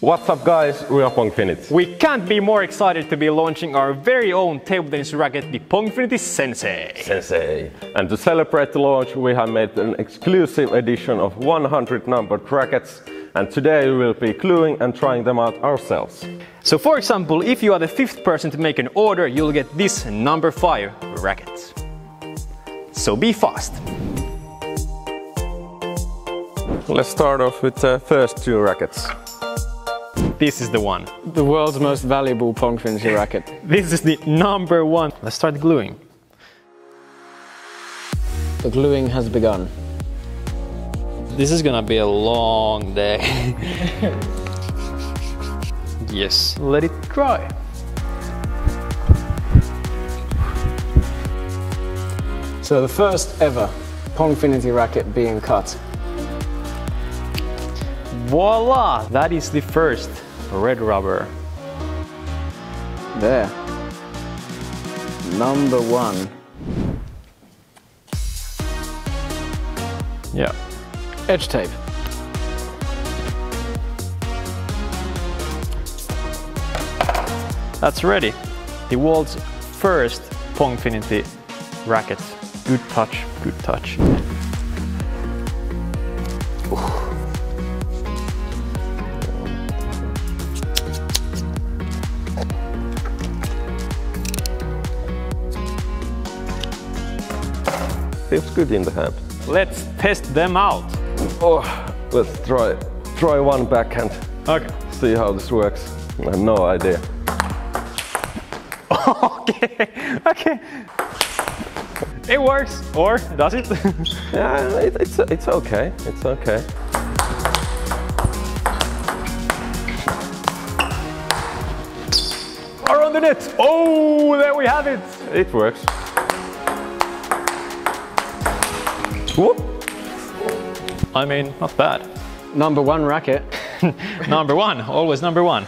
What's up guys, we are Pongfinity. We can't be more excited to be launching our very own table tennis racket, the Pongfinity Sensei. Sensei. And to celebrate the launch, we have made an exclusive edition of 100 numbered rackets. And today we will be gluing and trying them out ourselves. So for example, if you are the fifth person to make an order, you'll get this number five racket. So be fast. Let's start off with the first two rackets. This is the one. The world's most valuable pong Pongfinity racket. This is the number one. Let's start gluing. The gluing has begun. This is gonna be a long day. yes, let it dry. So the first ever Pongfinity racket being cut. Voila! That is the first red rubber. There. Number one. Yeah. Edge tape. That's ready. The world's first Pongfinity racket. Good touch, good touch. Feels good in the hand. Let's test them out. Oh, let's try, try one backhand. Okay. See how this works. I have no idea. okay, okay. It works, or does it? Yeah, it, it's, it's okay. It's okay. Around the net. Oh, there we have it. It works. Whoop. I mean, not bad. Number one racket. number one, always number one.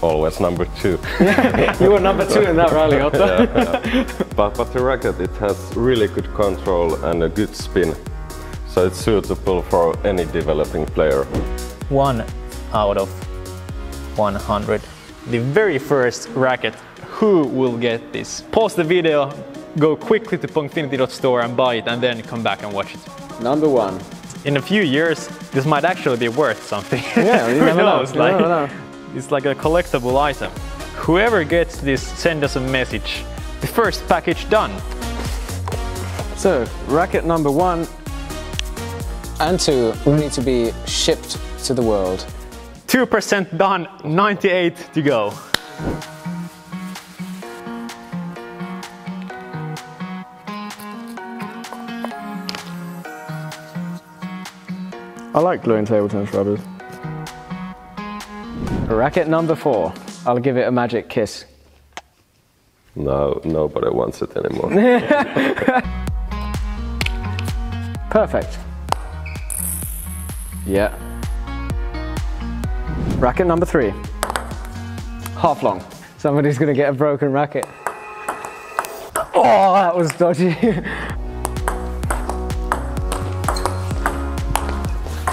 Always number two. You were number two in that rally, Otto. But, but the racket, it has really good control and a good spin. So it's suitable for any developing player. One out of 100. The very first racket. Who will get this? Pause the video, go quickly to pongfinity.store and buy it, and then come back and watch it. Number one. In a few years, this might actually be worth something. Yeah, Who knows? Like, know. It's like a collectible item. Whoever gets this, send us a message. The first package done. So, racket number one and two need to be shipped to the world. 2% done, 98 to go. I like gluing table tennis rubbers. Racket number four. I'll give it a magic kiss. No, nobody wants it anymore. Perfect. Yeah. Racket number three. Half long. Somebody's gonna get a broken racket. Oh, that was dodgy.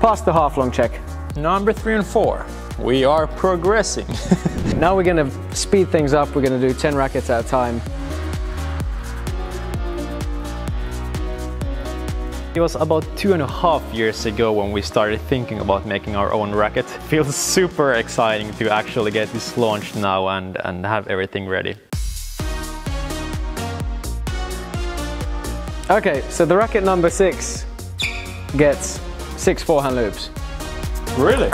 Pass the half long check. Number three and four. We are progressing. Now we're gonna speed things up. We're gonna do 10 rackets at a time. It was about two and a half years ago when we started thinking about making our own racket. Feels super exciting to actually get this launched now and, and have everything ready. Okay, so the racket number six gets six forehand loops. Really?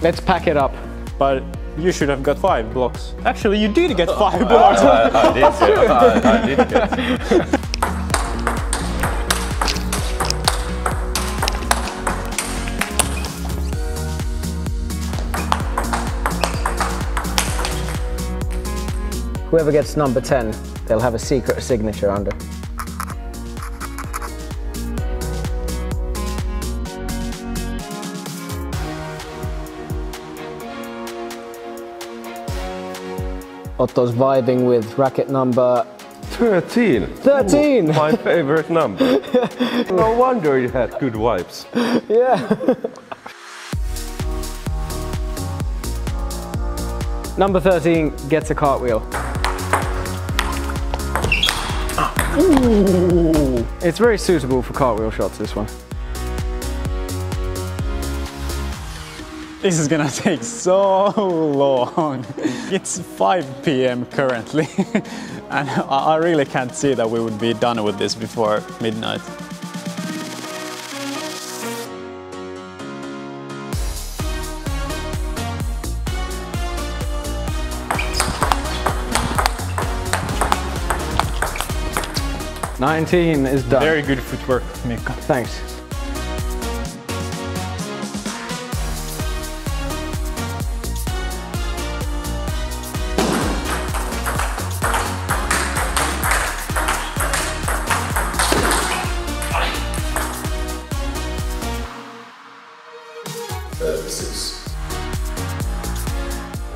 Let's pack it up. But you should have got five blocks. Actually, you did get oh, five blocks. I, I did get, I, I did get. Whoever gets number 10, they'll have a secret signature under. Otto's vibing with racket number 13. 13. My favorite number. no wonder you had good vibes. Yeah. Number 13 gets a cartwheel. Ooh. It's very suitable for cartwheel shots, this one. This is gonna take so long. It's 5 p.m. currently, and I I really can't see that we would be done with this before midnight. Nineteen is done. Very good footwork, Miikka. Thanks.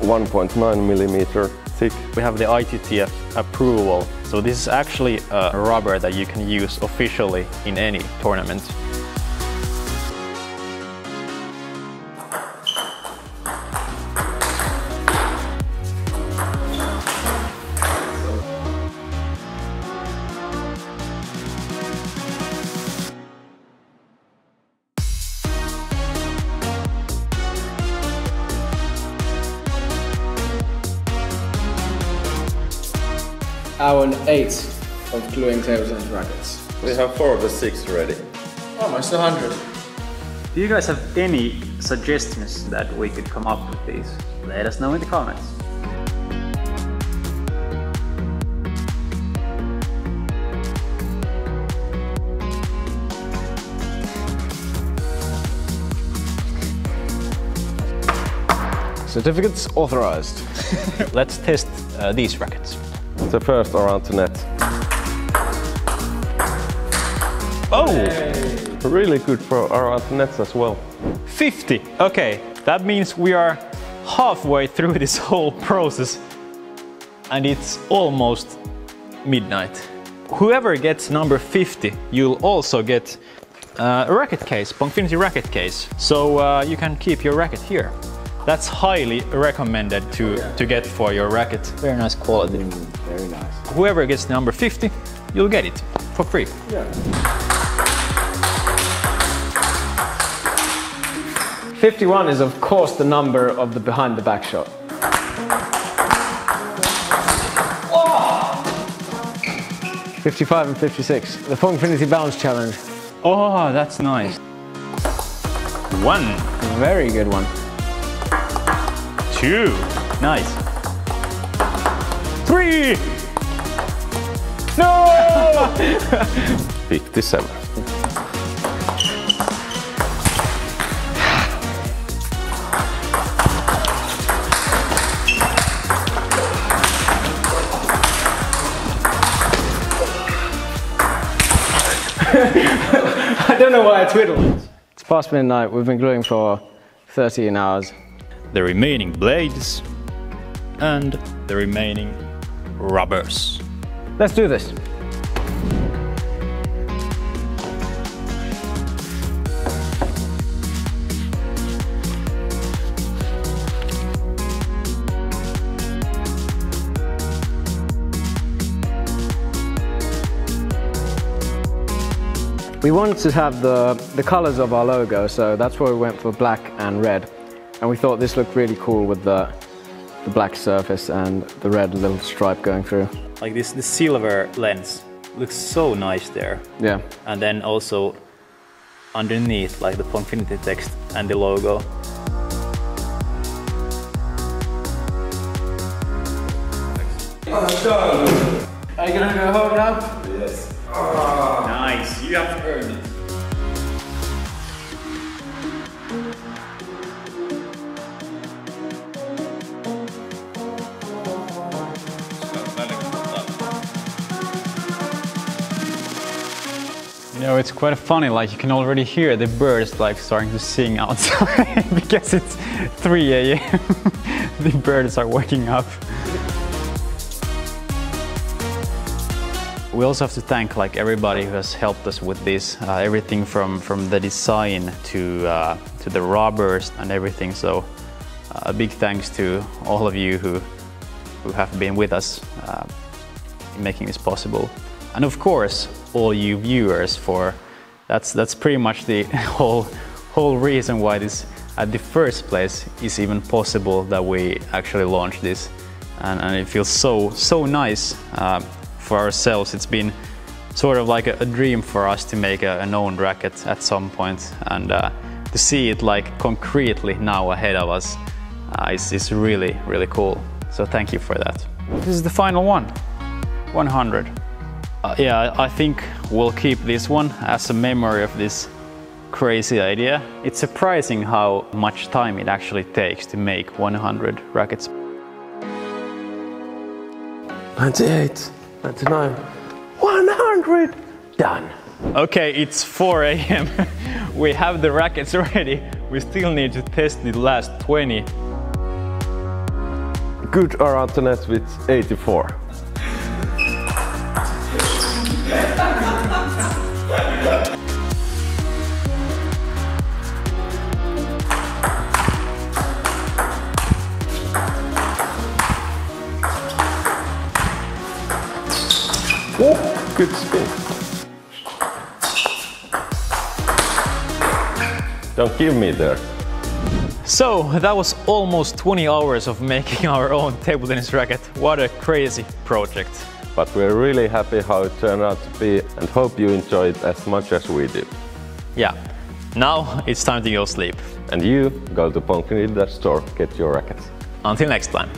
One point nine millimeter thick. We have the ITTF approval. So this is actually a rubber that you can use officially in any tournament. Hour and eight of gluing tables and rackets. We have four of the six ready. Almost a hundred. Do you guys have any suggestions that we could come up with these? Let us know in the comments. Certificates authorized. Let's test uh, these rackets. The first around the net. Oh, Really good for around the nets as well. 50. Okay, that means we are halfway through this whole process and it's almost midnight. Whoever gets number 50, you'll also get uh, a racket case, Pongfinity racket case. So uh, you can keep your racket here. That's highly recommended to, oh, to get for your racket. Very nice quality. Mm, very nice. Whoever gets number 50, you'll get it for free. Yeah. Fifty-one is of course the number of the behind the back shot. Fifty-five and fifty-six. The Pongfinity Bounce Challenge. Oh, that's nice. One, Very good one. Two, nice. Three! No! 57. I don't know why I twiddled. It's past midnight. We've been gluing for 13 hours. The remaining blades and the remaining rubbers. Let's do this. We wanted to have the, the colors of our logo, so that's why we went for black and red. And we thought this looked really cool with the, the black surface and the red little stripe going through. Like this, the silver lens looks so nice there. Yeah. And then also underneath, like the Pongfinity text and the logo. Are you gonna go home now? Yes. Ah. Nice, you have earned it. It's quite funny, like you can already hear the birds like starting to sing outside because it's 3 a.m. the birds are waking up. we also have to thank like everybody who has helped us with this, uh, everything from from the design to uh, to the rubbers and everything. So uh, a big thanks to all of you who who have been with us uh, in making this possible, and of course all you viewers for. That's that's pretty much the whole whole reason why this at the first place is even possible that we actually launched this. And, and it feels so so nice uh, for ourselves. It's been sort of like a, a dream for us to make a, a known racket at some point. And uh, to see it like concretely now ahead of us uh, is, is really really cool. So thank you for that. This is the final one. 100 uh, yeah I think we'll keep this one as a memory of this crazy idea. It's surprising how much time it actually takes to make 100 rackets. 98, 99, 100, done. Okay, it's 4 a.m. we have the rackets ready. We still need to test the last 20. Good are Antoinette with 84. Good spin. Don't give me there. So that was almost 20 hours of making our own table tennis racket. What a crazy project. But we're really happy how it turned out to be and hope you enjoy it as much as we do. Yeah, now it's time to go sleep. And you go to Pongfinity store, get your rackets. Until next time.